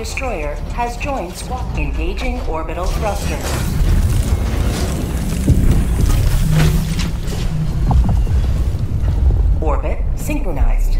destroyer has joined SWAT. Engaging orbital thruster. Orbit synchronized.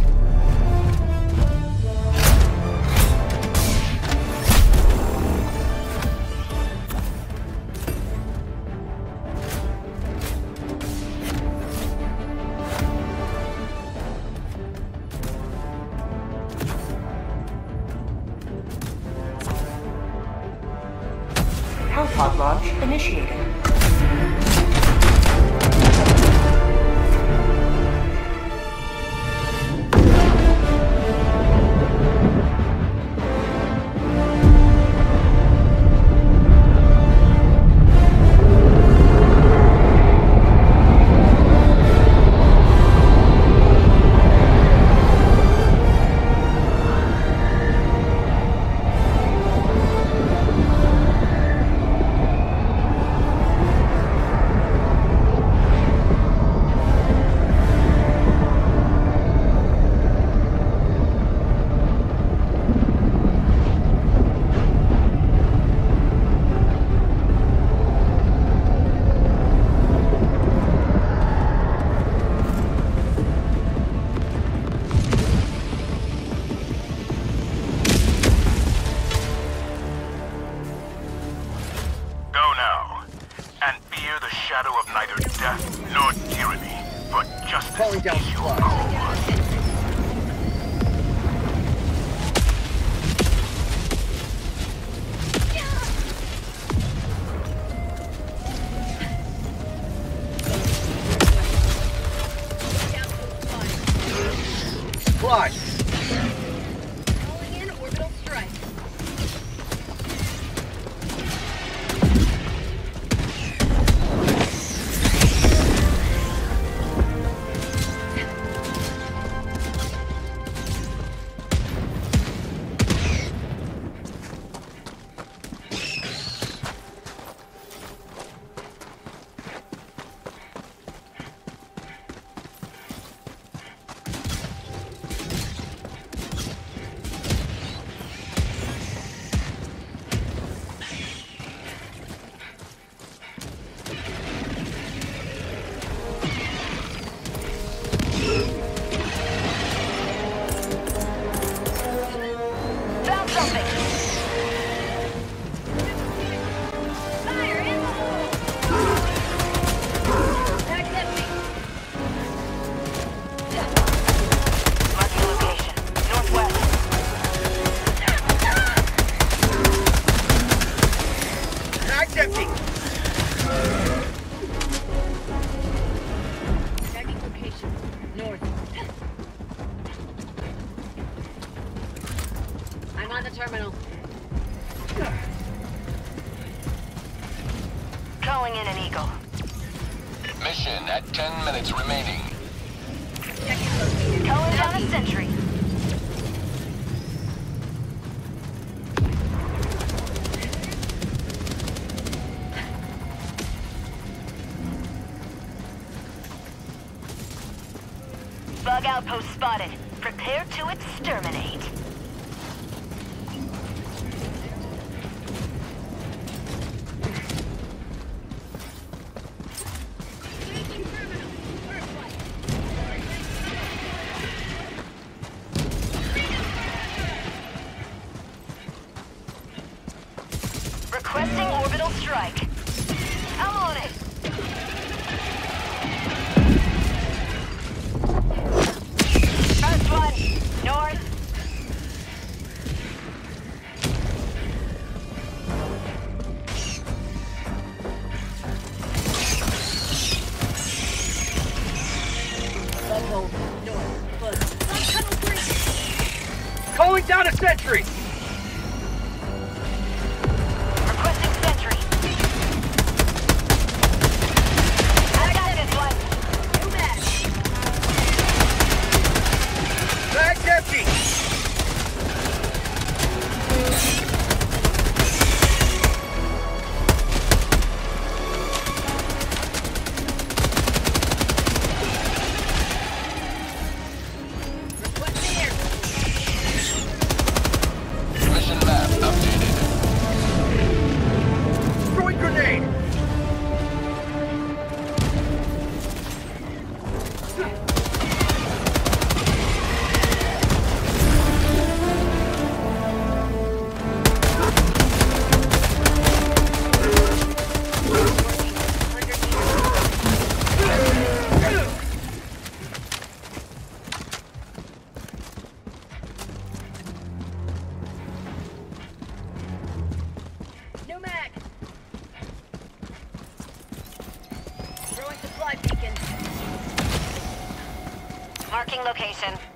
strike. Marking location.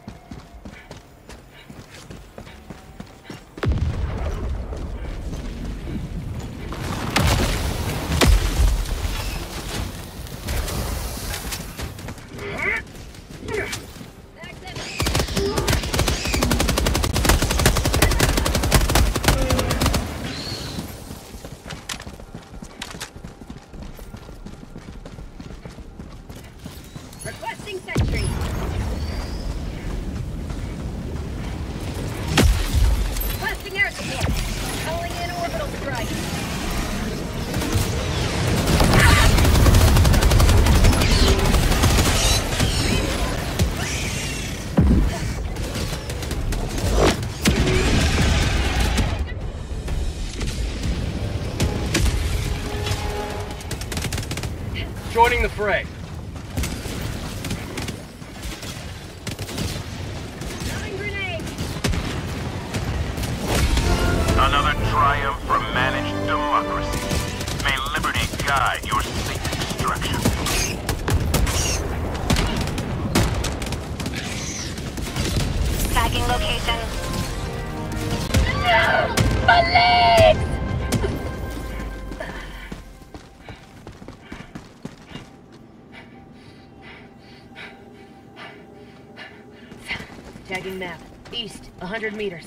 Tagging map. East, 100 meters.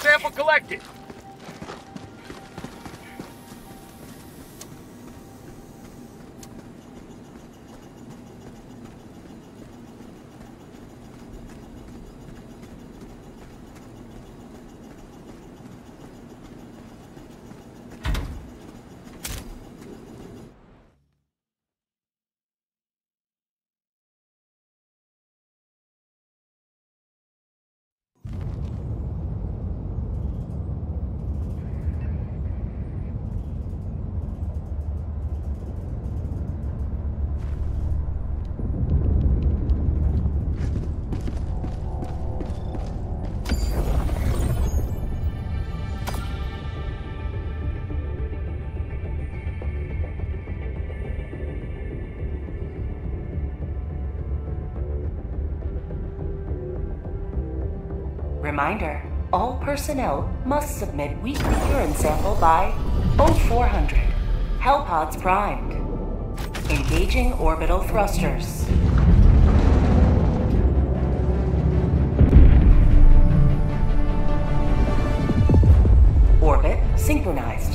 Sample collected. Reminder all personnel must submit weekly urine sample by 0400. Hellpods primed. Engaging orbital thrusters. Orbit synchronized.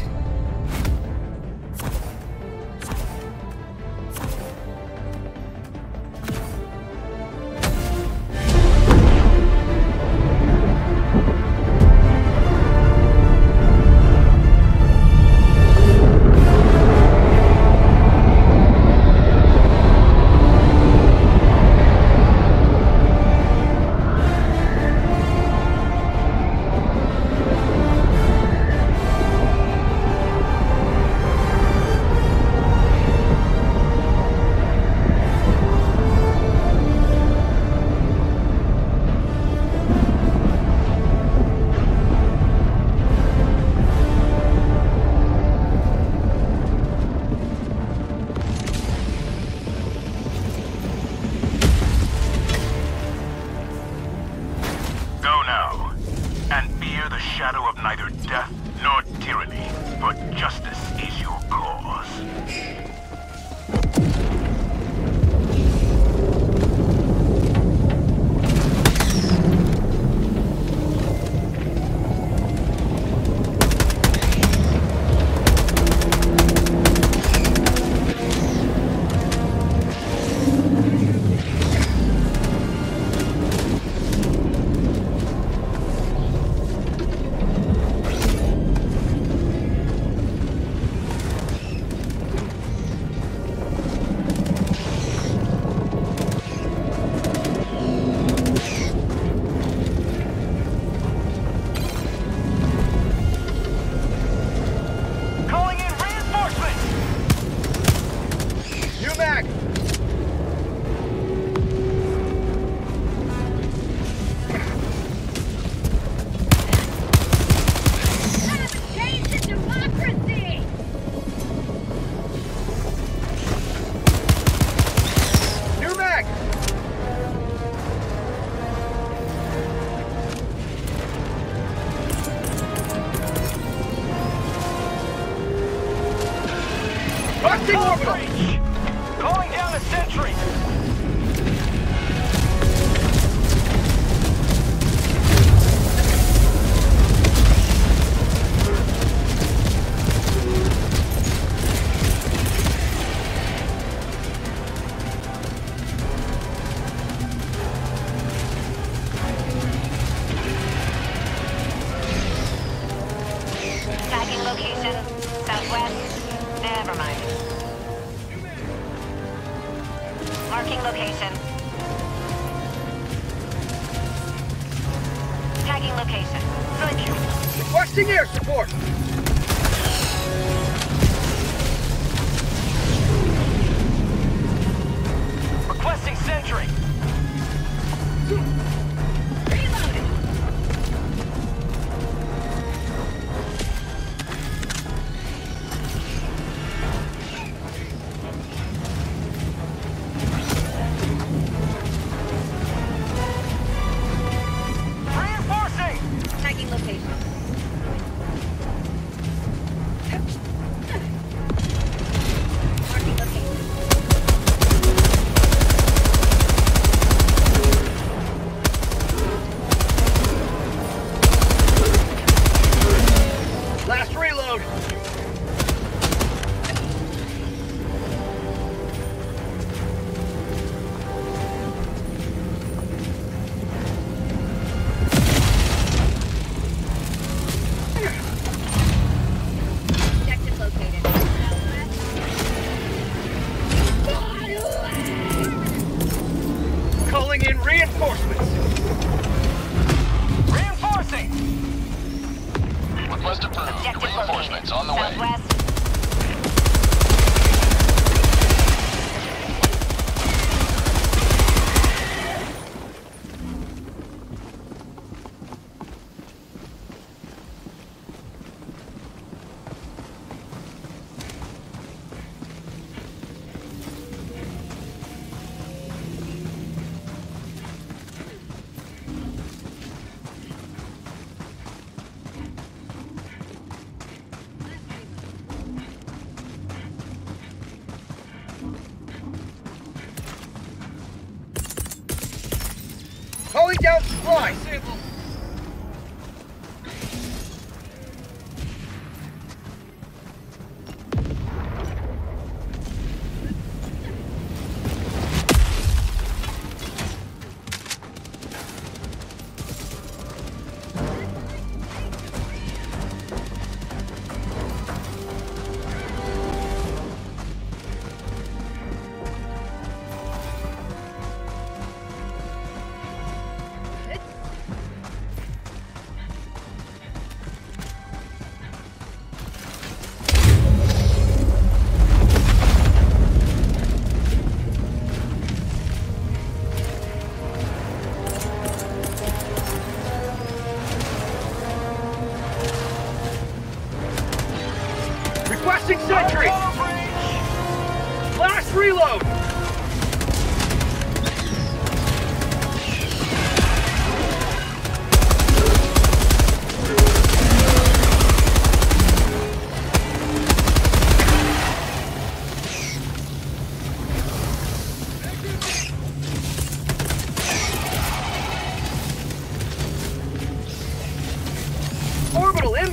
Requesting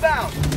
inbound!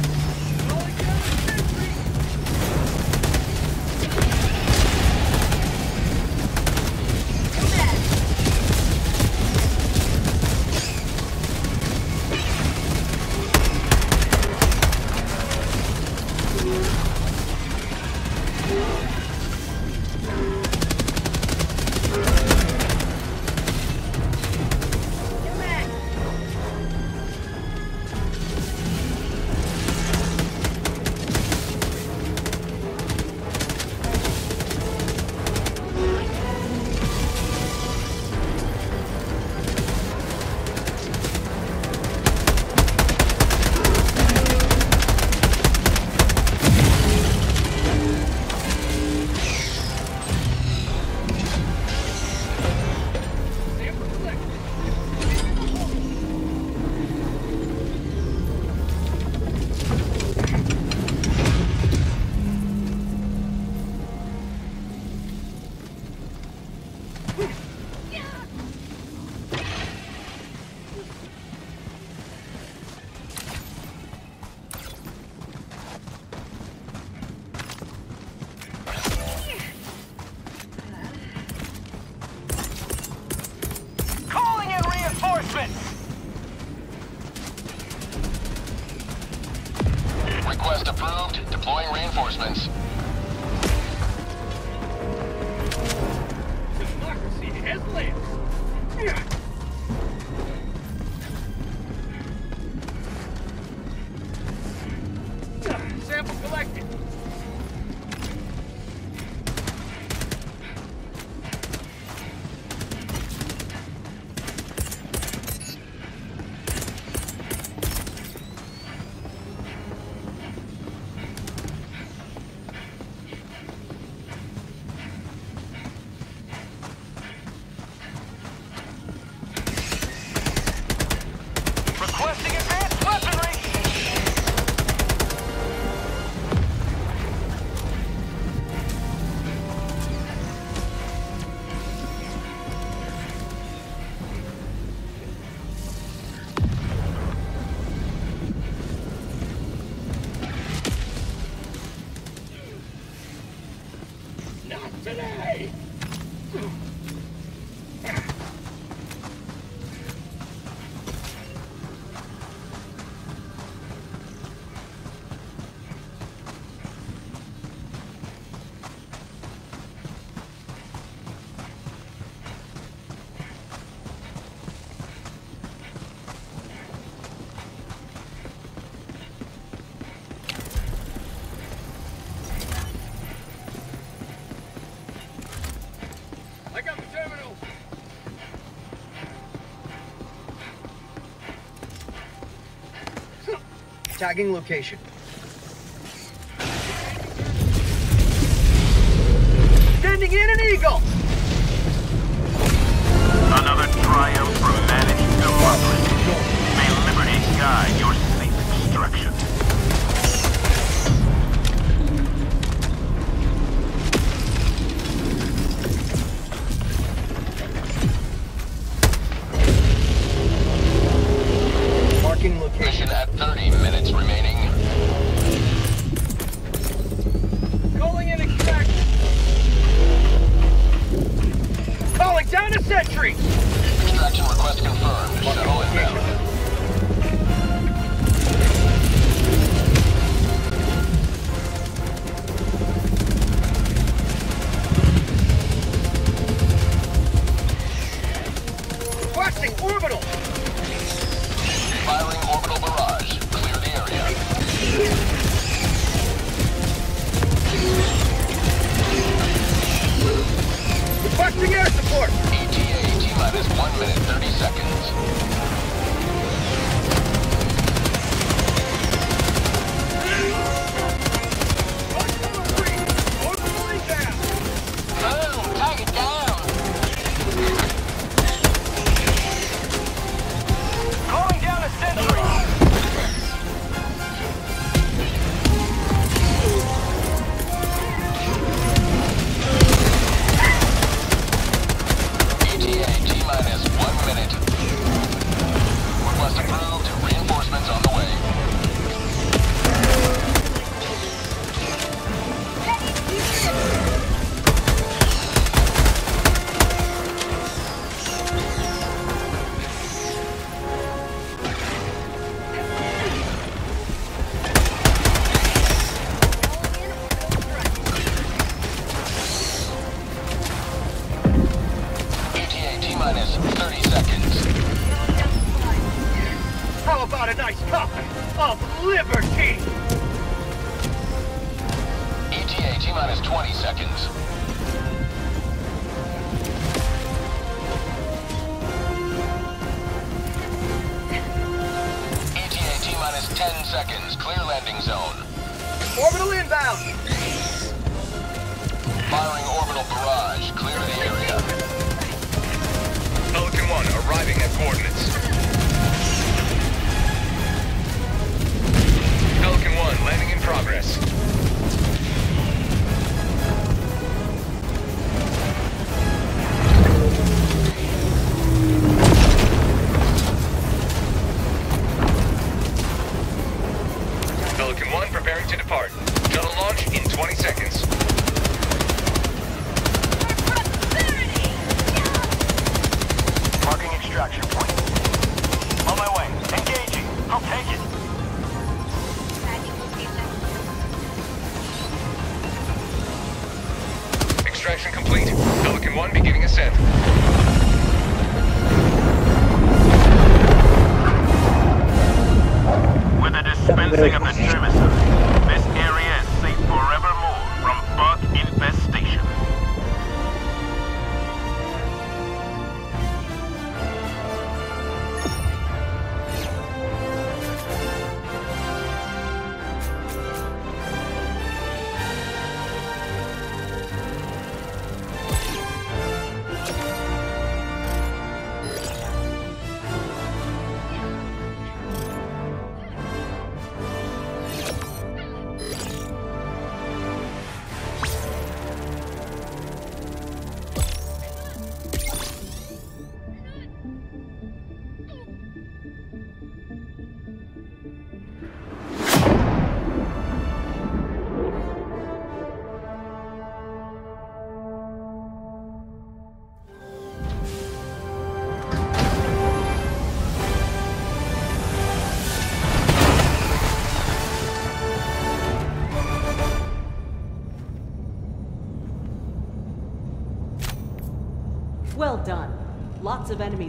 Request approved. Deploying reinforcements. Democracy has lived. Tagging location.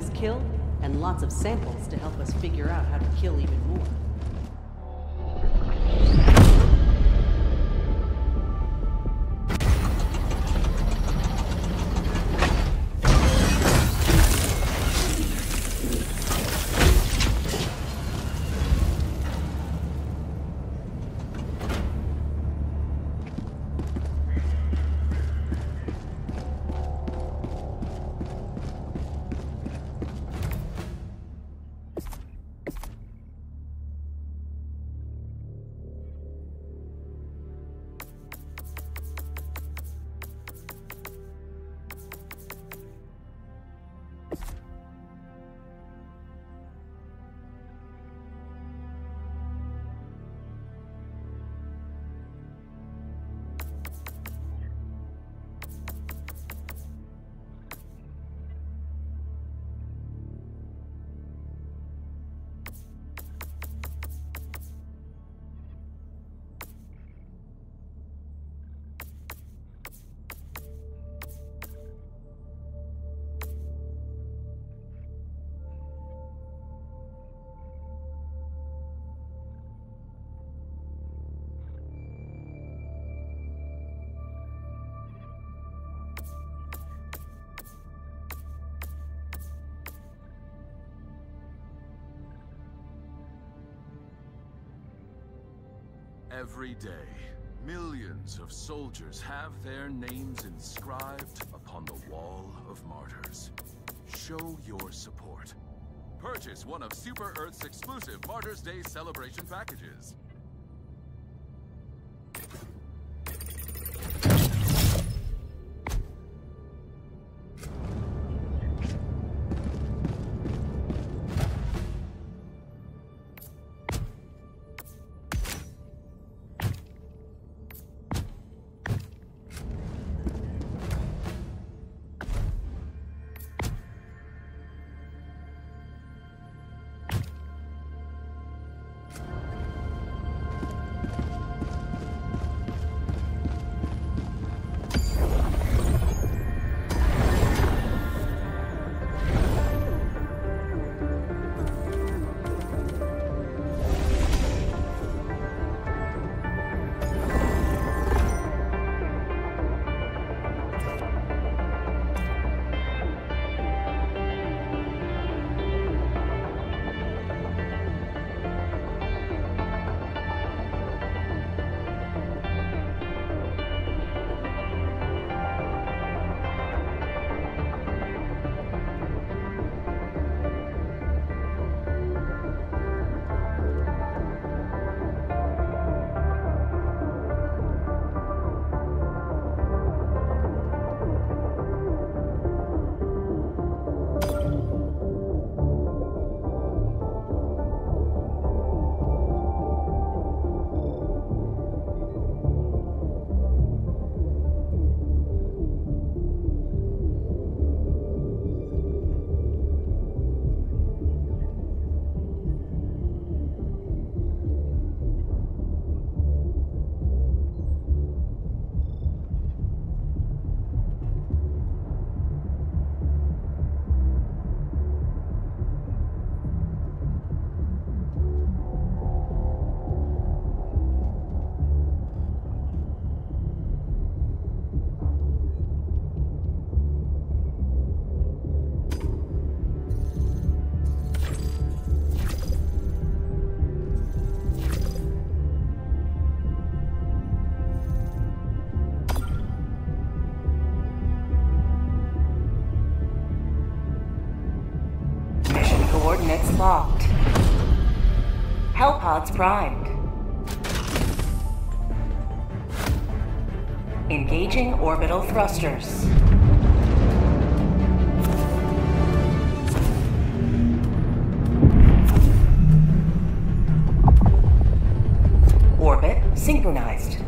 Enemies killed, and lots of samples to help us figure out how to kill even more. Every day, millions of soldiers have their names inscribed upon the Wall of Martyrs. Show your support. Purchase one of Super Earth's exclusive Martyrs Day celebration packages. Locked. Hellpods primed. Engaging orbital thrusters. Orbit synchronized.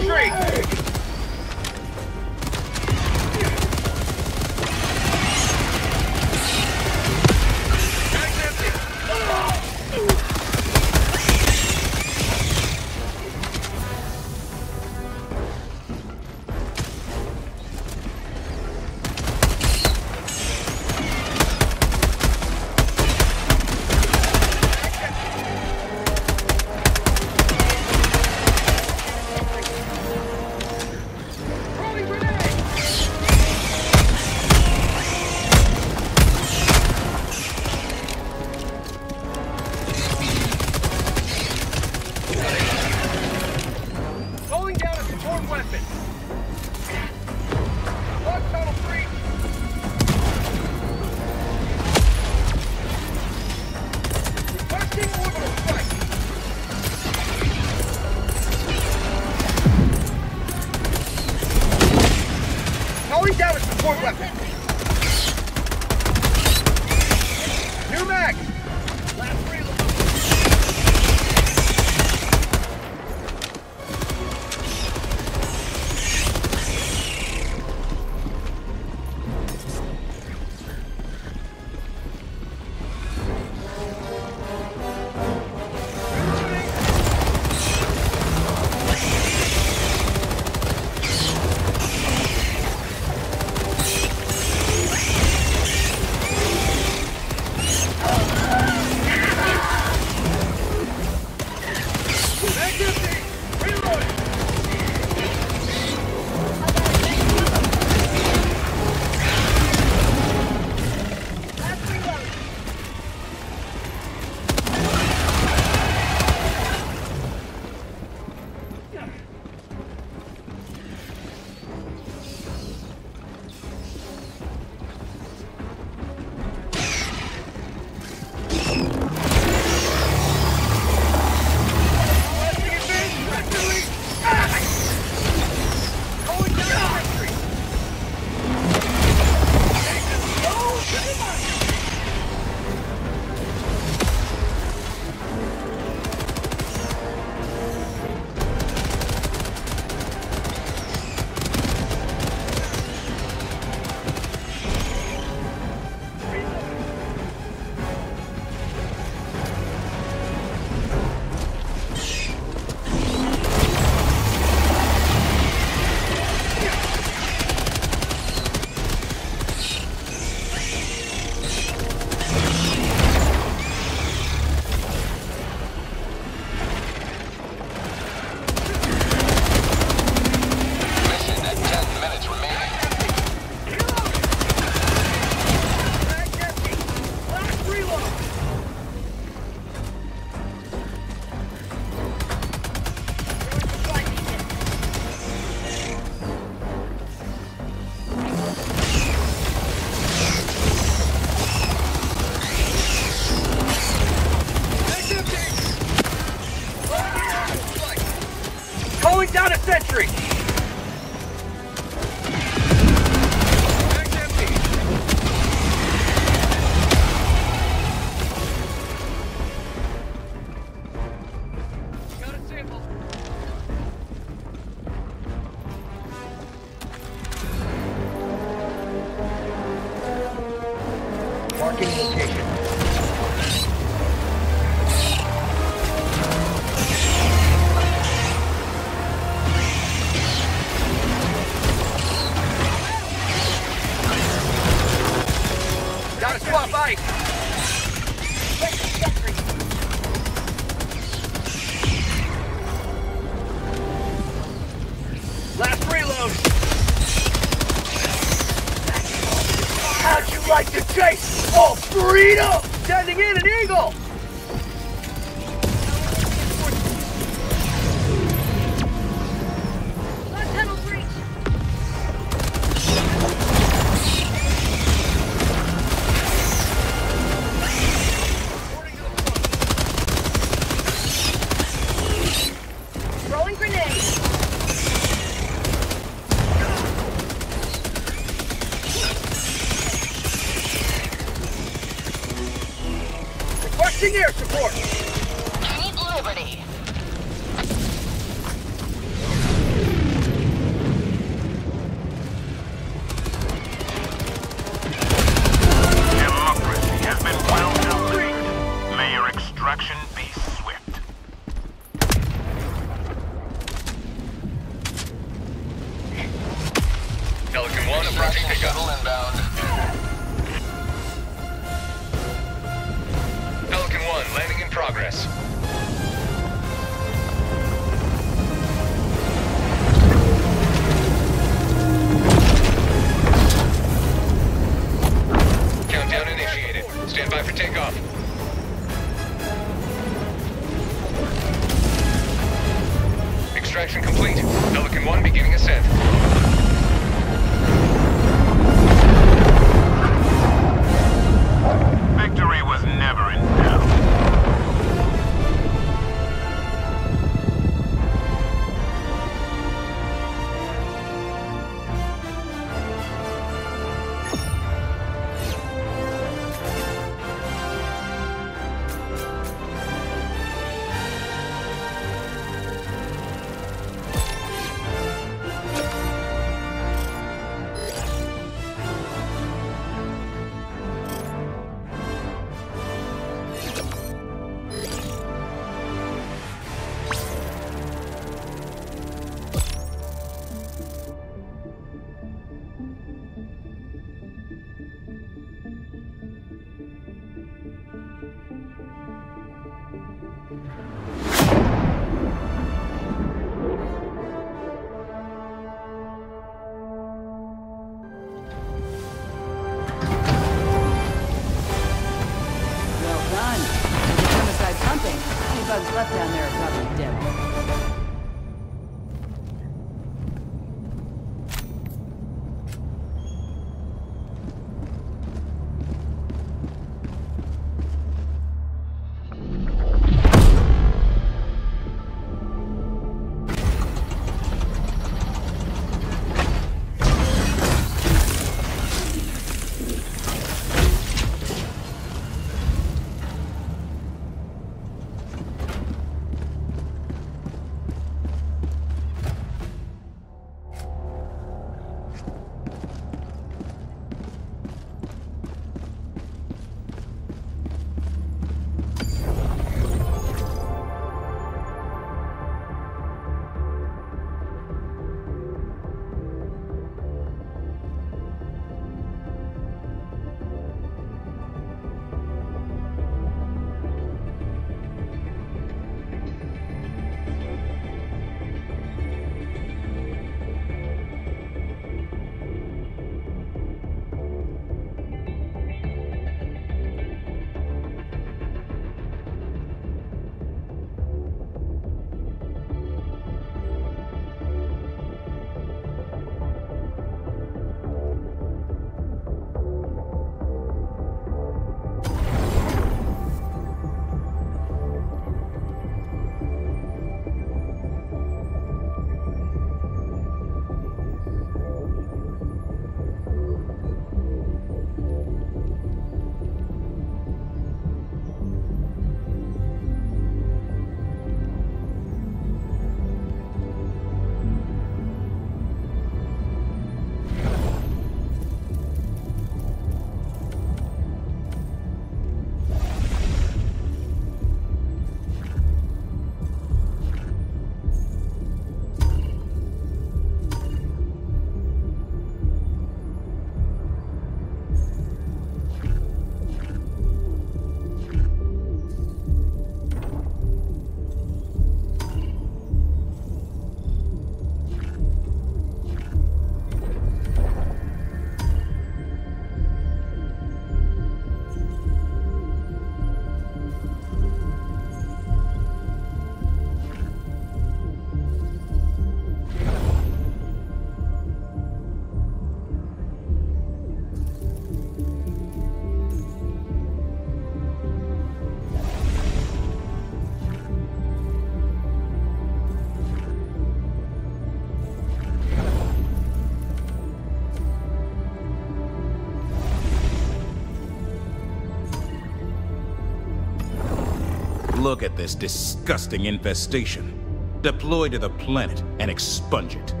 Look at this disgusting infestation. Deploy to the planet and expunge it.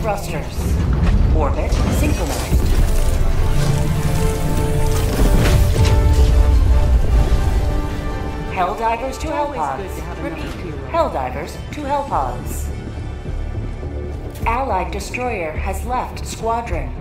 Thrusters. Orbit synchronized. Helldivers to Hellpods. to have another Repeat. Helldivers to Hellpods. Allied destroyer has left squadron.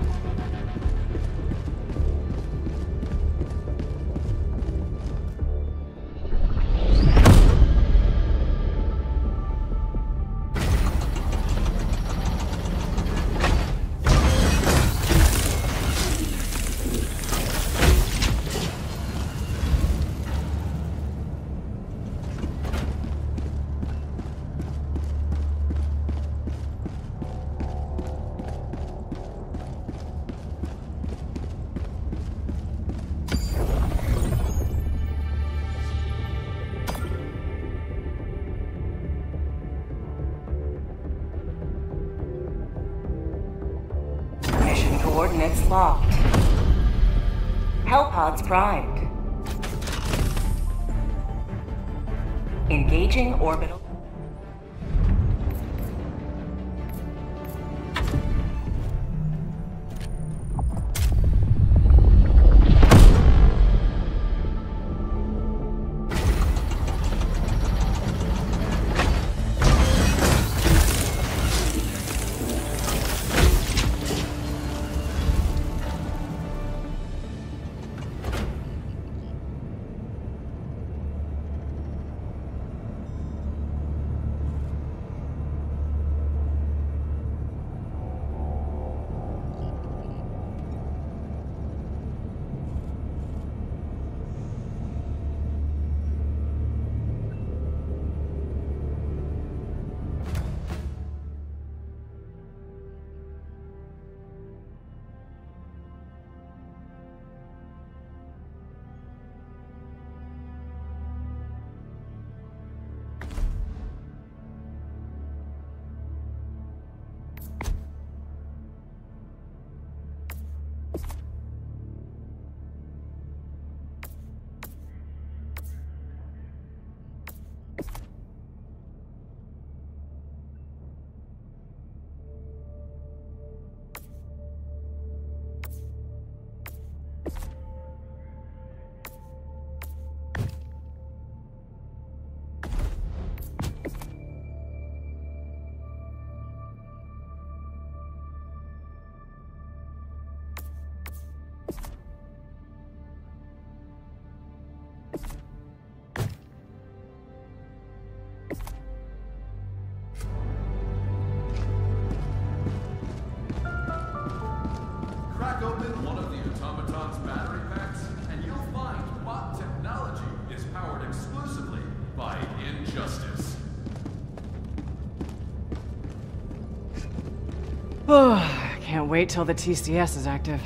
I can't wait till the TCS is active.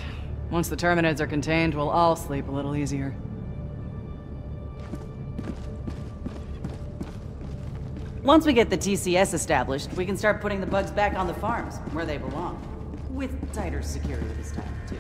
Once the Terminids are contained, we'll all sleep a little easier. Once we get the TCS established, we can start putting the bugs back on the farms, where they belong. With tighter security this time, too.